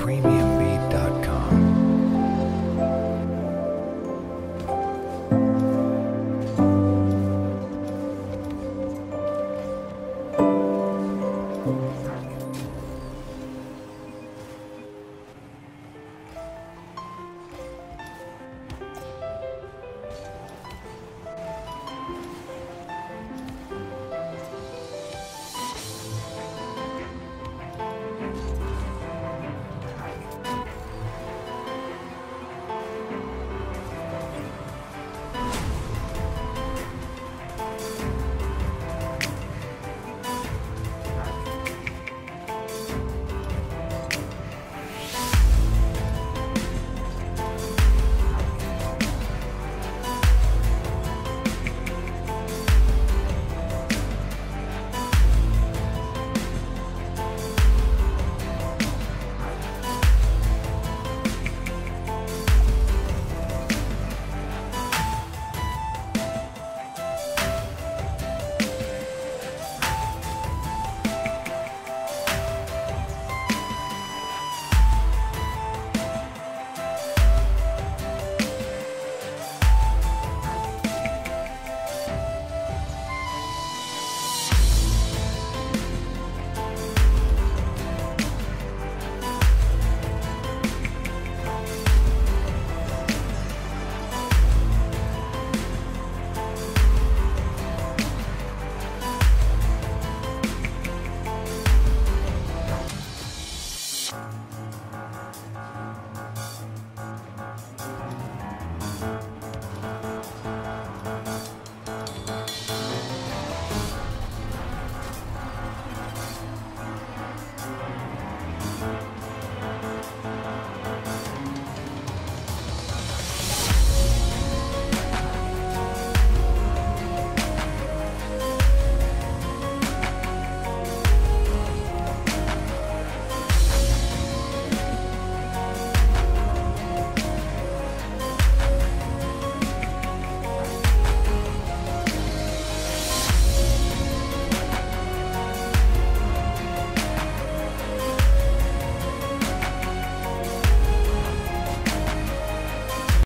premiumbeat.com.